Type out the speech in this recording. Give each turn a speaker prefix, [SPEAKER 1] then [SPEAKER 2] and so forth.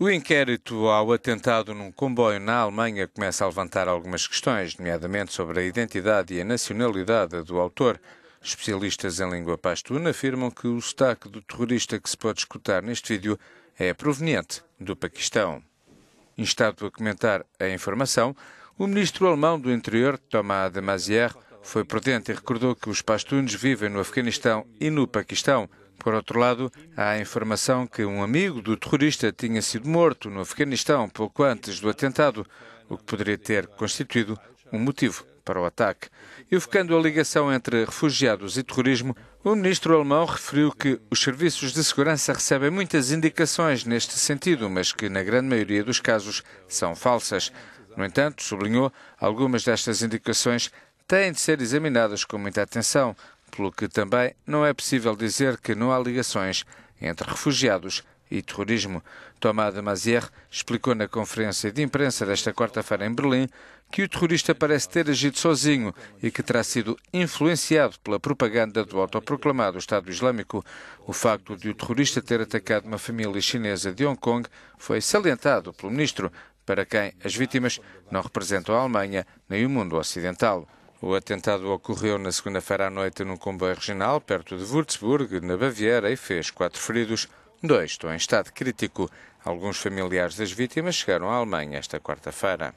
[SPEAKER 1] O inquérito ao atentado num comboio na Alemanha começa a levantar algumas questões, nomeadamente sobre a identidade e a nacionalidade do autor. Especialistas em língua pastuna afirmam que o sotaque do terrorista que se pode escutar neste vídeo é proveniente do Paquistão. Instado a comentar a informação, o ministro alemão do Interior, Thomas de Maizière, foi prudente e recordou que os pastunos vivem no Afeganistão e no Paquistão. Por outro lado, há a informação que um amigo do terrorista tinha sido morto no Afeganistão pouco antes do atentado, o que poderia ter constituído um motivo para o ataque. E focando a ligação entre refugiados e terrorismo, o ministro alemão referiu que os serviços de segurança recebem muitas indicações neste sentido, mas que, na grande maioria dos casos, são falsas. No entanto, sublinhou, algumas destas indicações têm de ser examinadas com muita atenção, pelo que também não é possível dizer que não há ligações entre refugiados e terrorismo. Thomas de Mazière explicou na conferência de imprensa desta quarta-feira em Berlim que o terrorista parece ter agido sozinho e que terá sido influenciado pela propaganda do autoproclamado Estado Islâmico. O facto de o terrorista ter atacado uma família chinesa de Hong Kong foi salientado pelo ministro, para quem as vítimas não representam a Alemanha nem o mundo ocidental. O atentado ocorreu na segunda-feira à noite num comboio regional perto de Würzburg, na Baviera, e fez quatro feridos. Dois estão em estado crítico. Alguns familiares das vítimas chegaram à Alemanha esta quarta-feira.